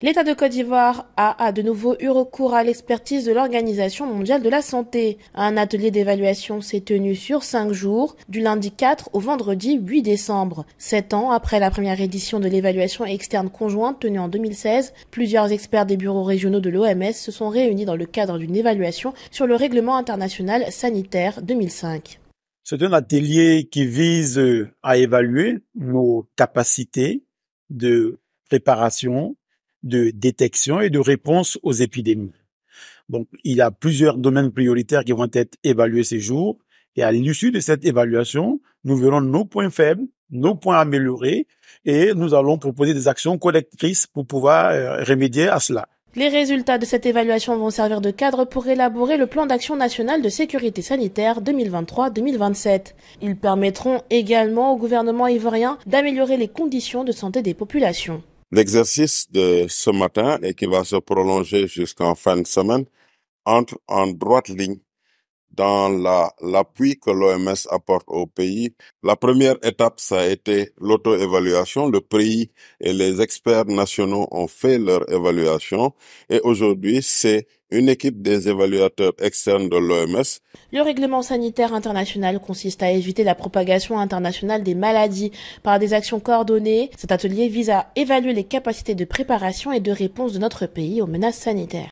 L'État de Côte d'Ivoire a, de nouveau eu recours à l'expertise de l'Organisation mondiale de la santé. Un atelier d'évaluation s'est tenu sur cinq jours, du lundi 4 au vendredi 8 décembre. Sept ans après la première édition de l'évaluation externe conjointe tenue en 2016, plusieurs experts des bureaux régionaux de l'OMS se sont réunis dans le cadre d'une évaluation sur le règlement international sanitaire 2005. C'est un atelier qui vise à évaluer nos capacités de préparation de détection et de réponse aux épidémies. Donc, il y a plusieurs domaines prioritaires qui vont être évalués ces jours. Et à l'issue de cette évaluation, nous verrons nos points faibles, nos points améliorés, et nous allons proposer des actions collectrices pour pouvoir euh, remédier à cela. Les résultats de cette évaluation vont servir de cadre pour élaborer le plan d'action national de sécurité sanitaire 2023-2027. Ils permettront également au gouvernement ivoirien d'améliorer les conditions de santé des populations. L'exercice de ce matin et qui va se prolonger jusqu'en fin de semaine entre en droite ligne dans la, l'appui que l'OMS apporte au pays. La première étape, ça a été l'auto-évaluation. Le pays et les experts nationaux ont fait leur évaluation et aujourd'hui, c'est une équipe des évaluateurs externes de l'OMS. Le règlement sanitaire international consiste à éviter la propagation internationale des maladies par des actions coordonnées. Cet atelier vise à évaluer les capacités de préparation et de réponse de notre pays aux menaces sanitaires.